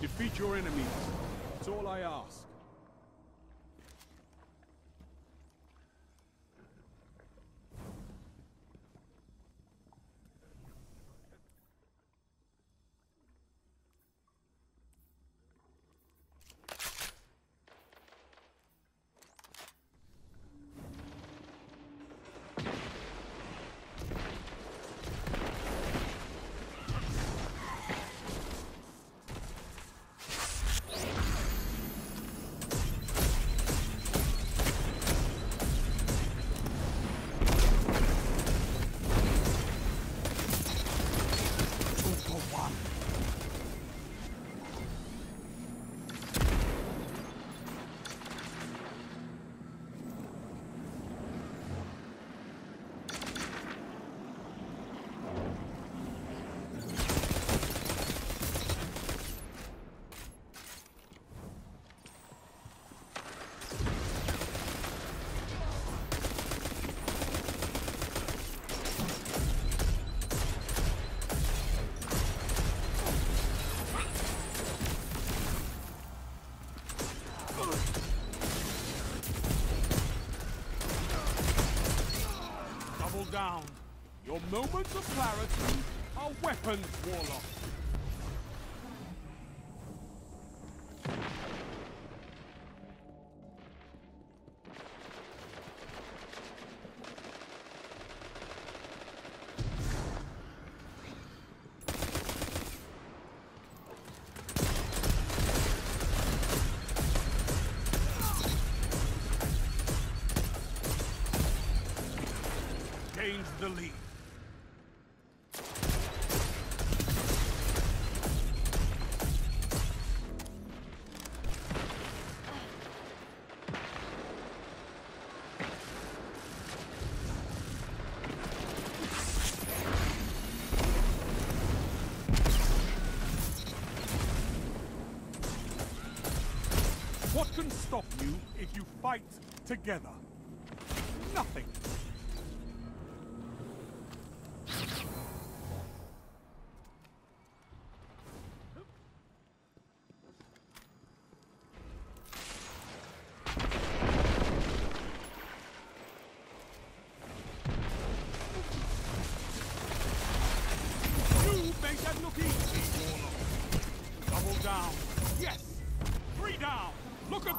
Defeat your enemies. That's all I ask. Your moments of clarity are weapons, Warlock. Gains the lead. What can stop you if you fight together? Nothing.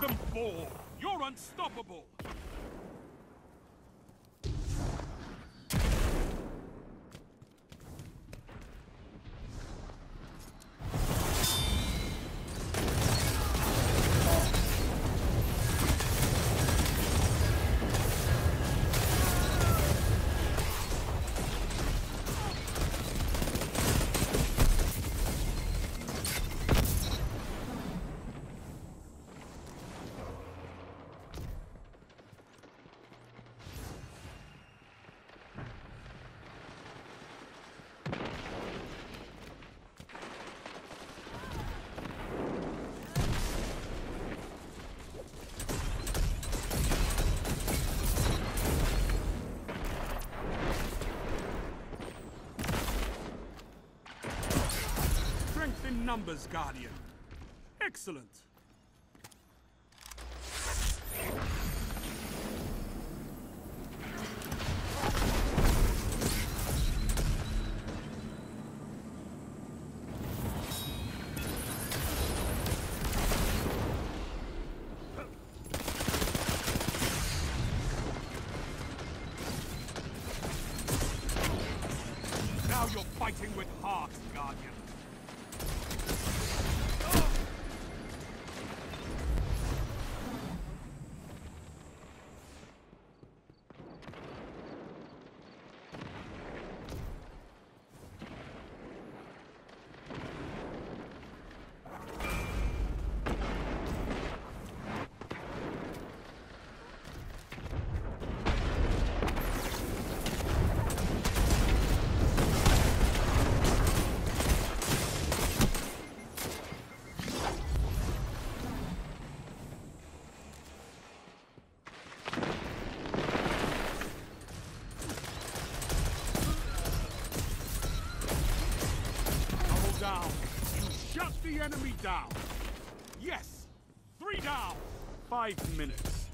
Them fall. You're unstoppable. Numbers, Guardian. Excellent. The enemy down. Yes. Three down. Five minutes.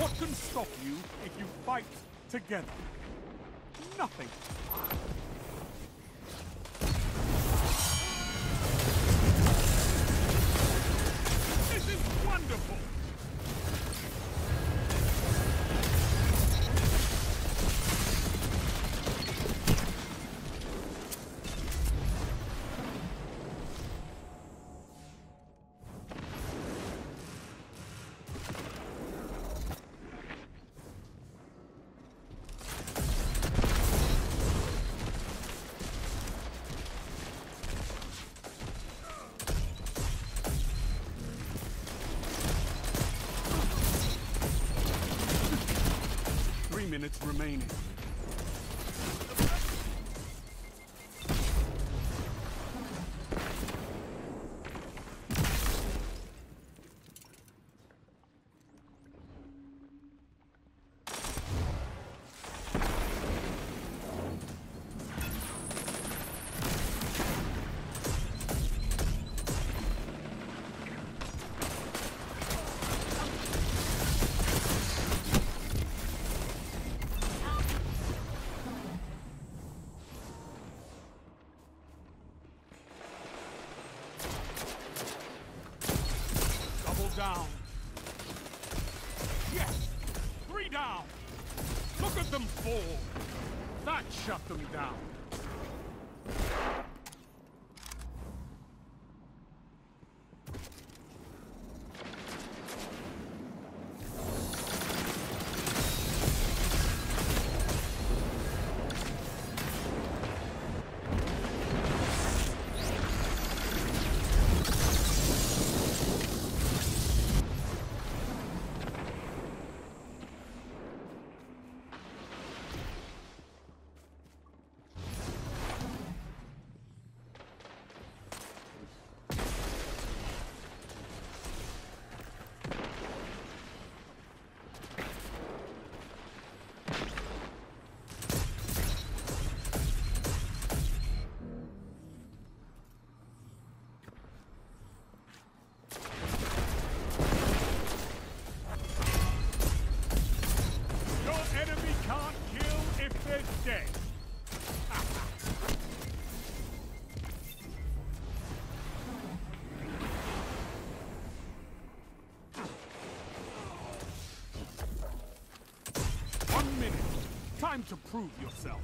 What can stop you if you fight together? Nothing. This is wonderful! Minutes remaining. Down. Time to prove yourself.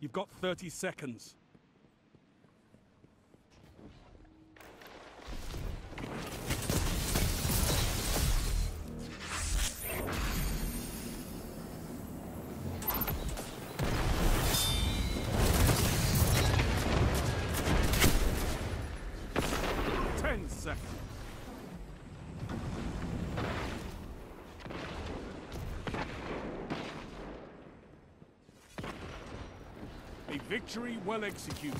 You've got 30 seconds. Victory well executed.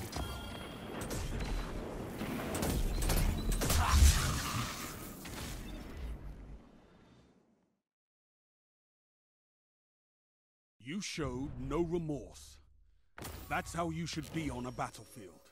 You showed no remorse. That's how you should be on a battlefield.